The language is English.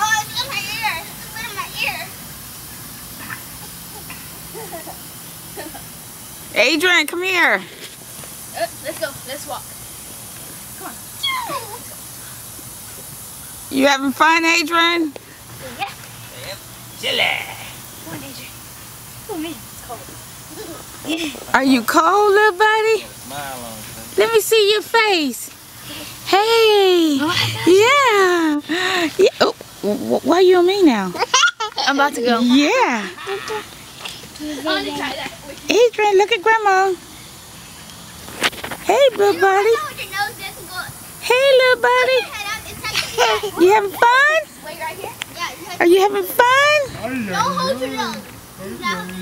Oh, it's in my ear. It's in my ear. Adrian, come here. Uh, let's go. Let's walk. Come on. You having fun, Adrian? Yeah. Chilly. Come on, Adrian. Oh man, it's cold. Are you cold, little buddy? Smile on him. Let me see your face. Hey. Yeah. yeah. Oh, wh- why you on me now? I'm about to go. Yeah. I want to try that. Adrian, look at Grandma. Hey, little buddy. Your nose doesn't go Hey, little buddy. head out. It's like You having fun? Wait right here. Yeah, you Are you having fun? Don't hold your nose. Now hold your nose.